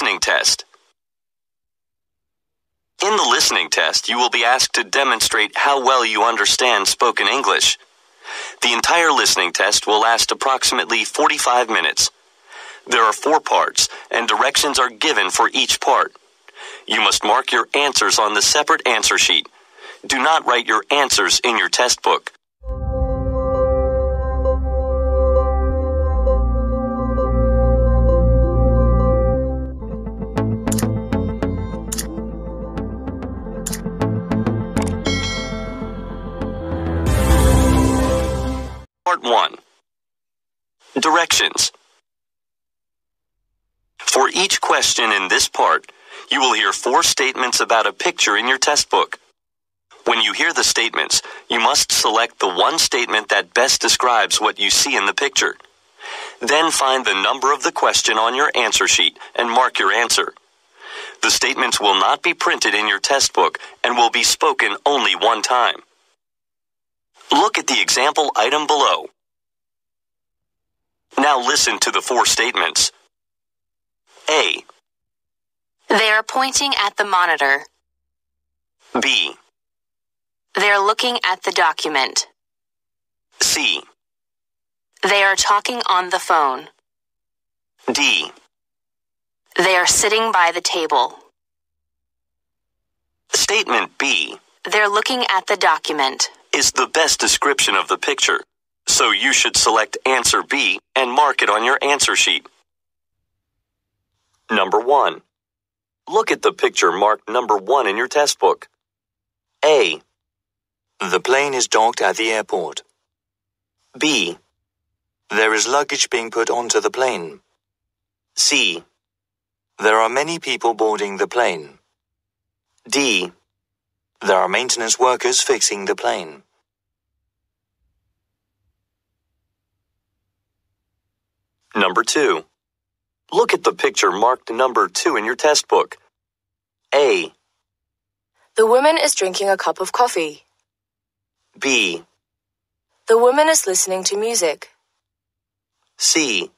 listening test. In the listening test, you will be asked to demonstrate how well you understand spoken English. The entire listening test will last approximately 45 minutes. There are four parts, and directions are given for each part. You must mark your answers on the separate answer sheet. Do not write your answers in your test book. Part 1 Directions For each question in this part, you will hear four statements about a picture in your test book. When you hear the statements, you must select the one statement that best describes what you see in the picture. Then find the number of the question on your answer sheet and mark your answer. The statements will not be printed in your test book and will be spoken only one time. Look at the example item below. Now listen to the four statements. A, They are pointing at the monitor. B, They're looking at the document. C, They are talking on the phone. D. They are sitting by the table. Statement B They're looking at the document. Is the best description of the picture, so you should select answer B and mark it on your answer sheet. Number 1. Look at the picture marked number 1 in your test book. A, The plane is docked at the airport. B, There is luggage being put onto the plane. C, There are many people boarding the plane. D. There are maintenance workers fixing the plane. Number 2. Look at the picture marked number 2 in your test book. A, The woman is drinking a cup of coffee. B, The woman is listening to music. C,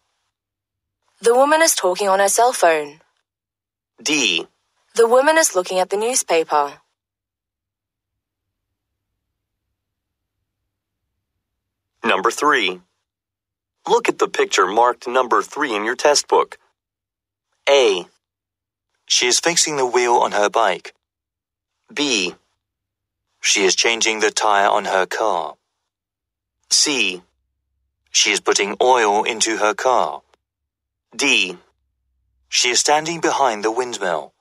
The woman is talking on her cell phone. D. The woman is looking at the newspaper. Number 3. Look at the picture marked number 3 in your test book. A, She is fixing the wheel on her bike. B, She is changing the tire on her car. C, She is putting oil into her car. D. She is standing behind the windmill.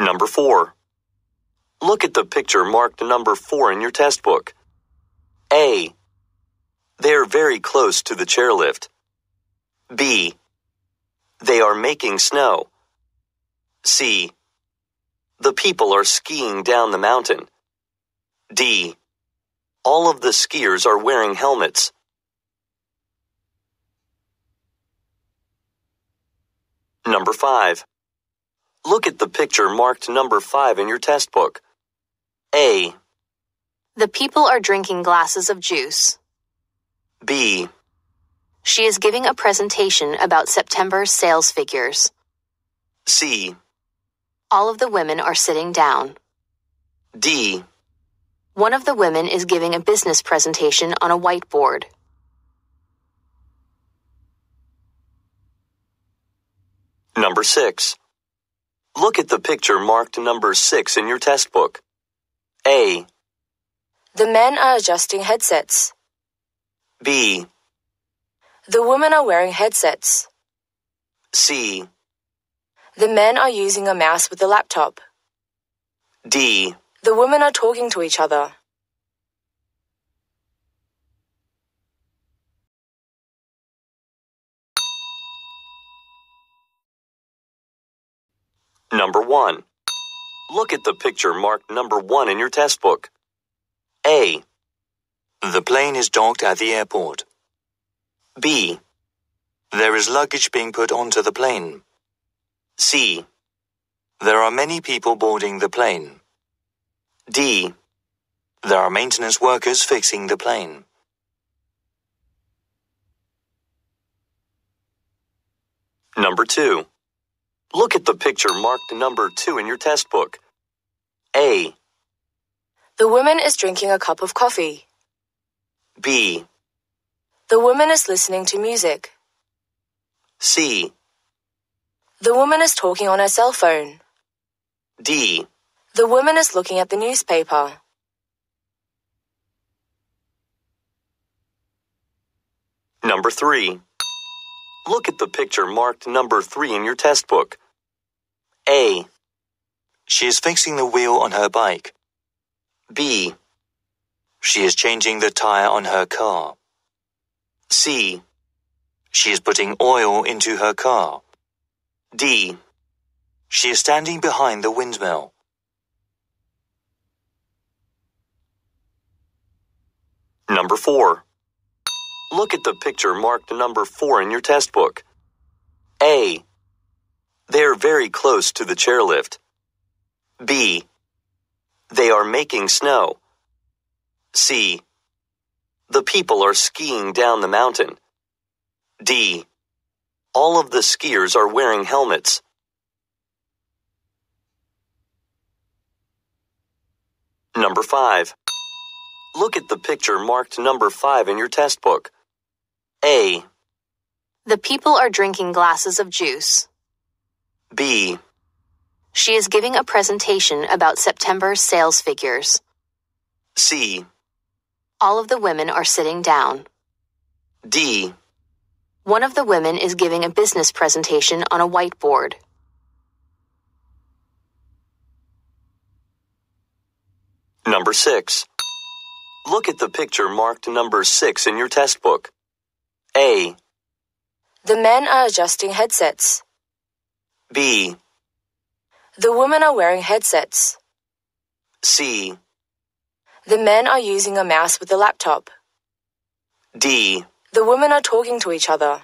Number 4. Look at the picture marked number 4 in your test book. A. They are very close to the chairlift. B. They are making snow. C. The people are skiing down the mountain. D. All of the skiers are wearing helmets. Number 5. Look at the picture marked number 5 in your test book. A, The people are drinking glasses of juice. B, She is giving a presentation about September's sales figures. C, All of the women are sitting down. D. One of the women is giving a business presentation on a whiteboard. Number 6. Look at the picture marked number 6 in your test book. A, The men are adjusting headsets. B, The women are wearing headsets. C, The men are using a mouse with a laptop. D. The women are talking to each other. Number 1. Look at the picture marked number 1 in your test book. A, The plane is docked at the airport. B, There is luggage being put onto the plane. C, There are many people boarding the plane. D. There are maintenance workers fixing the plane. Number 2. Look at the picture marked number 2 in your test book. A, The woman is drinking a cup of coffee. B, The woman is listening to music. C, The woman is talking on her cell phone. D. The woman is looking at the newspaper. Number 3. Look at the picture marked number 3 in your test book. A, She is fixing the wheel on her bike. B, She is changing the tire on her car. C, She is putting oil into her car. D. She is standing behind the windmill. Number 4. Look at the picture marked number 4 in your test book. A. They are very close to the chairlift. B. They are making snow. C. The people are skiing down the mountain. D. All of the skiers are wearing helmets. Number 5. Look at the picture marked number 5 in your test book. A, The people are drinking glasses of juice. B, She is giving a presentation about September sales figures. C, All of the women are sitting down. D, One of the women is giving a business presentation on a whiteboard. Number 6. Look at the picture marked number 6 in your test book. A, The men are adjusting headsets. B, The women are wearing headsets. C, The men are using a mouse with a laptop. D. The women are talking to each other.